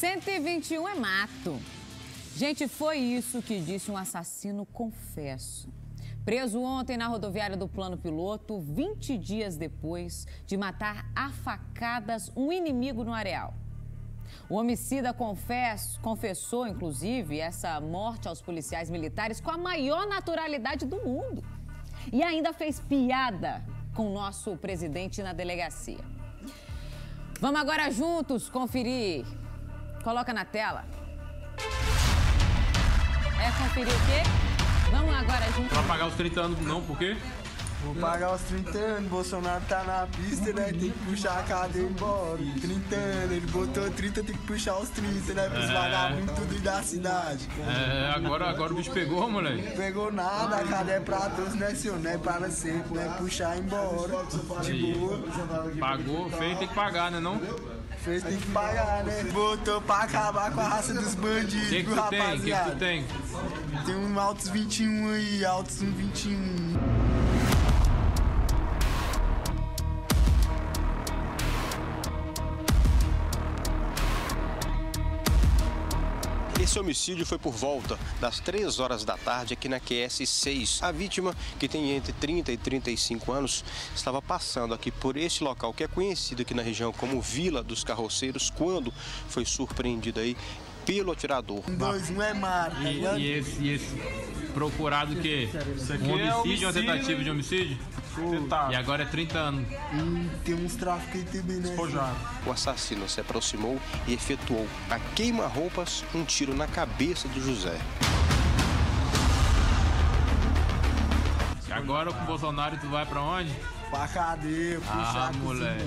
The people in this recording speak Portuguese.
121 é mato. Gente, foi isso que disse um assassino confesso. Preso ontem na rodoviária do Plano Piloto, 20 dias depois de matar a facadas um inimigo no areal. O homicida confesso, confessou, inclusive, essa morte aos policiais militares com a maior naturalidade do mundo. E ainda fez piada com o nosso presidente na delegacia. Vamos agora juntos conferir. Coloca na tela. É conferir o quê? Vamos agora juntos. Pra pagar os 30 anos, não, por quê? Vou pagar os 30 anos, Bolsonaro tá na pista, né? Tem que puxar a cadeia embora. 30 anos, ele botou 30, tem que puxar os 30, né? Pros É. vagabundos tudo da cidade. É, agora, agora o bicho pegou, moleque. Não pegou nada, a cadeia é pra todos, né, senhor? Não é para sempre, né? Puxar embora. De boa. Pagou, fez, tem que pagar, né não? Fez, tem que pagar, né? Botou pra acabar com a raça dos bandidos, que, que tem? O que, que rapaziada? tu tem? Tem um Altos 21 aí, Altos 121. Esse homicídio foi por volta das 3 horas da tarde aqui na QS 6. A vítima, que tem entre 30 e 35 anos, estava passando aqui por este local, que é conhecido aqui na região como Vila dos Carroceiros, quando foi surpreendido aí pelo atirador. Um, dois, um é mar, tá E, e esse, e esse procurado o quê? Um é homicídio, uma homicídio, tentativa de homicídio? E agora é 30 anos. Hum, tem uns tráficos aí também, né? Despojado. O assassino se aproximou e efetuou a queima-roupas um tiro na cabeça do José. E agora com o Bolsonaro tu vai pra onde? Pra cadeia, puxar Ah, moleque.